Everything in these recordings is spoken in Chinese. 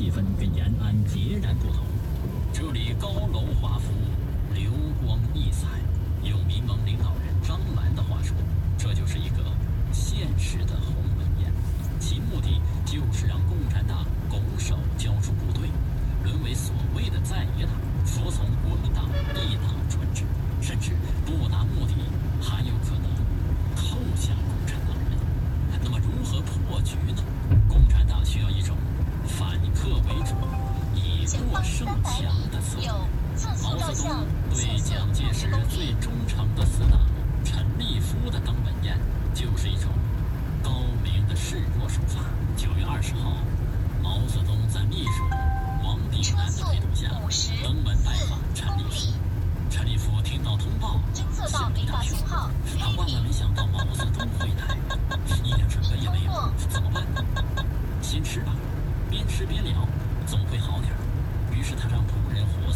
气氛跟延安截然不同。这里高楼华府，流光溢彩。用民盟领导人张澜的话说，这就是一个现实的鸿门宴，其目的就是让共产党拱手交出部队，沦为所谓的在野党，的策略。毛泽东对蒋介石最忠诚的死党陈立夫的登门宴，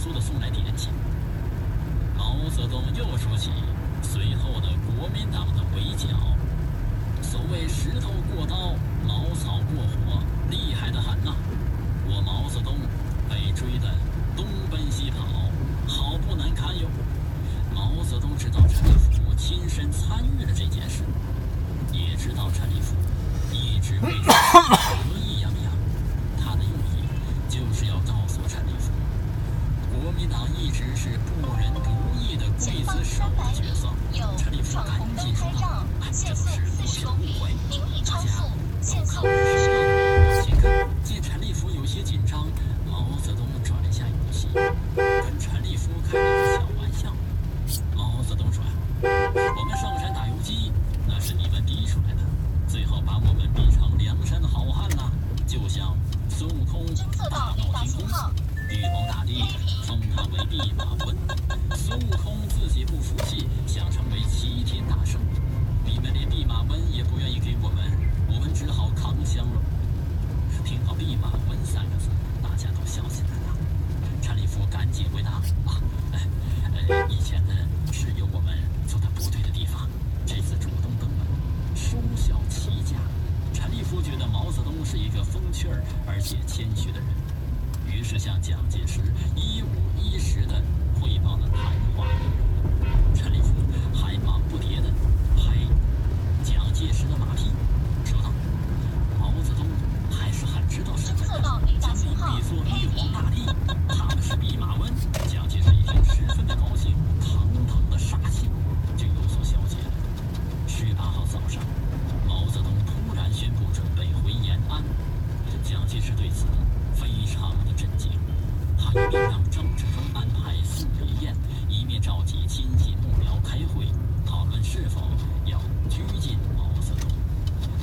仆人火速的送来点心。毛泽东又说起随后的国民党的围剿。所谓石头过刀，茅草过火，厉害的很呐！我毛泽东被追得东奔西跑，好不难堪哟。毛泽东知道陈立夫亲身参与了这件事，也知道陈立夫一直为得意洋洋。他的用意就是要告诉陈立夫，国民党一直是不仁不义的刽子手的角色。陈立夫赶紧说道：“，这不是过去的误会，大家都靠认识。”先看见陈立夫有些紧张，毛泽东转了一下语气，跟陈立夫开了个小玩笑。毛泽东说：“我们上山打游击，那是你们逼出来的，最后把我们逼成梁山好汉了，就像孙悟空大闹天宫，玉皇大帝弼马温，孙悟空自己不服气，想成为齐天大圣，你们连弼马温也不愿意给我们，我们只好扛香了。”听到“弼马温”三个字，大家都笑起来了。陈立夫赶紧回答：“啊，呃，以前呢是有我们做的不对的地方，这次主动登门，收小齐家。”陈立夫觉得毛泽东是一个风趣儿而且谦虚的人，于是向蒋介石一五一十的汇报了谈话陈立夫还忙不迭的拍蒋介石的马屁说道毛泽东还是很知道什么的将您比作玉皇大帝他们是弼马温蒋介石一听十分的高兴腾腾的杀气就有所消解了十八号早上毛泽东突然宣布准备回延安蒋介石对此非常的并让张志忠安排送礼宴一面召集亲戚幕僚开会讨论是否要拘禁毛泽东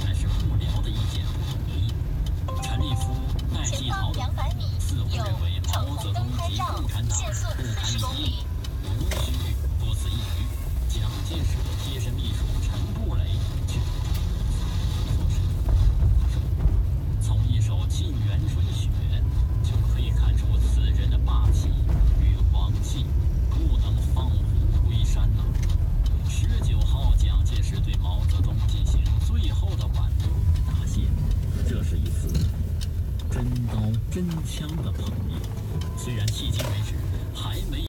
但是幕僚的意见不统一陈立夫戴季陶的四会认为毛泽东及共产党人不堪一击无需枪的朋友虽然迄今为止还没